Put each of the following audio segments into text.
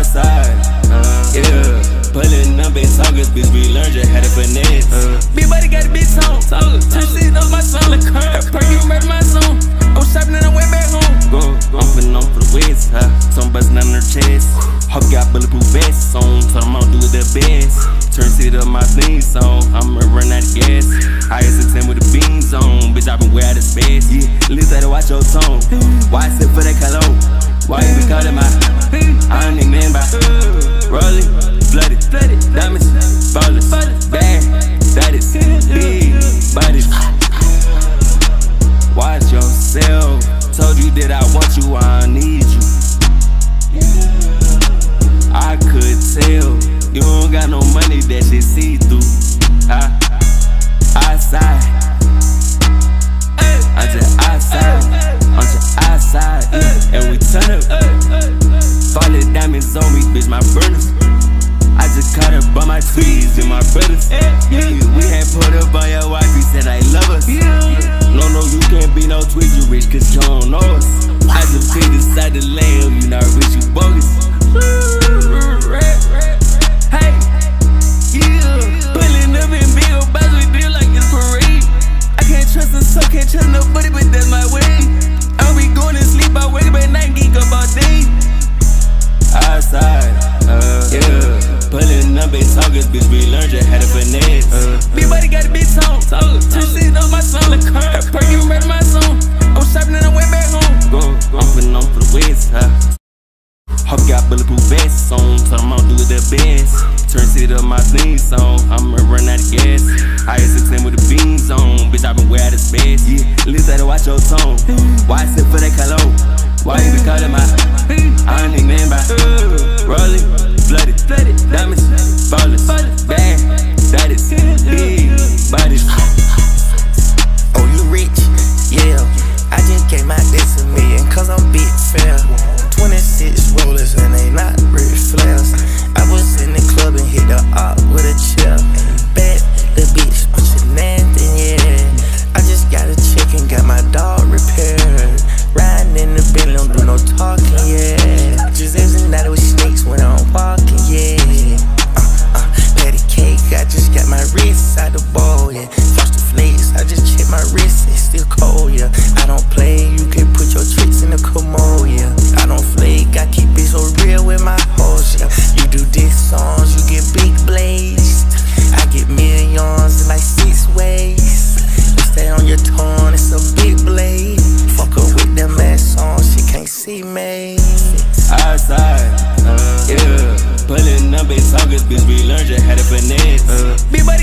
Outside, uh, yeah. Pulling up in August, bitch, we learned you had a finesse. Uh, Big body got a bitch on. Turn shit up my song. Perky murder my song. I was shopping and I went back home. go, I'm finna on for the west, huh? Some bustin' on her chest. Hope got bulletproof vests on, so I'm gonna do it the best. Turn shit up my theme song, I'ma run out of gas. I is a 10 with the beans on, bitch, I been way out of space. Yeah, at least I to watch your tone. Why I sit for that cologne? Why you be calling my? Turn up. Diamonds on me, bitch, my burners. I just caught her by my tweeds and my brothers. Bulletproof vests on, gonna do it the best. Turn shit up my theme song, I'ma run out of gas. I is a 10 with the beans on, bitch, I been way out of space. Yeah, least I watch your tone. Why sit for that cologne? Why you be calling my? I don't name by. Rolling, bloody, diamonds, ballers,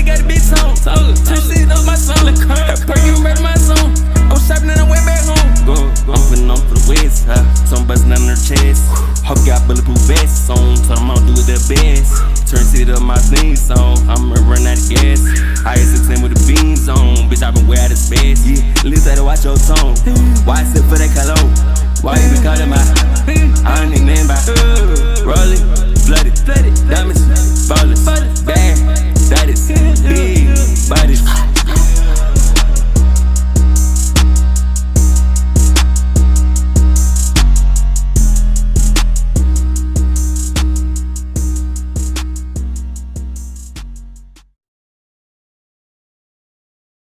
got a bitch on. Turn shit up my song. Perky murder my song. I was shopping and I went back home. go, I'm finna on for the west, huh? Some bustin' on her chest. Hope got bulletproof vests on, so I'm gonna do it the best. Turn shit up my theme song, I'ma run out of gas. I is 10 with the beans on, bitch, I been way out of space. Yeah, least I watch your tone. Mm. Why I sit for that cologne? Why you be calling my? I don't need name by. Mm. Rolling, bloody, diamonds,